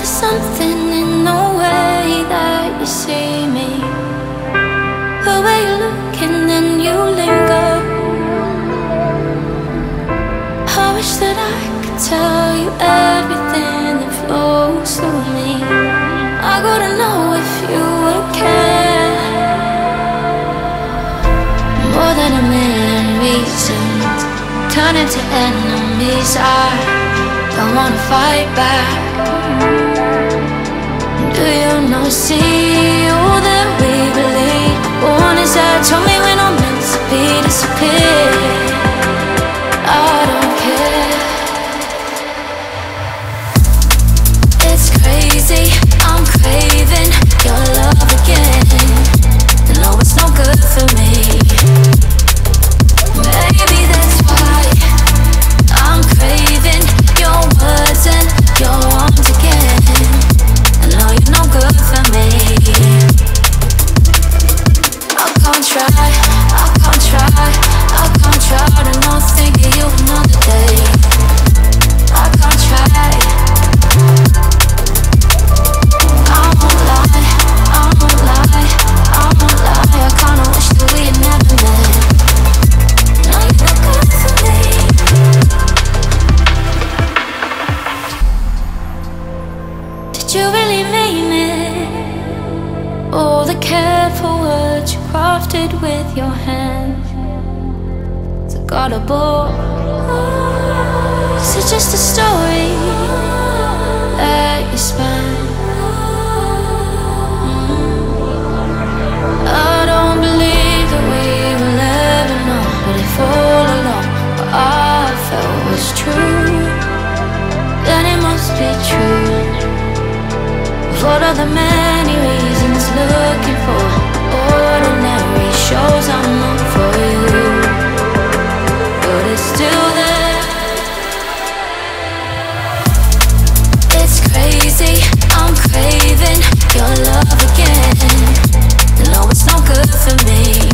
there's something in the way that you see me. The way you look and then you linger. I wish that I could tell you everything that flows through me. I gotta know if you would care. More than a million reasons turn into enemies. I don't wanna fight back. Do you know? See all that we believe. One is that told me we're not meant to be disappear. Did you really mean it? All the careful words you crafted with your hands. Is it got a book? Is it just a story that you spun? Mm. I don't believe that we will ever know, but if all along what I felt was true, then it must be true. What are the many reasons looking for ordinary shows I'm not for you? But it's still there. It's crazy, I'm craving your love again. No, it's not good for me.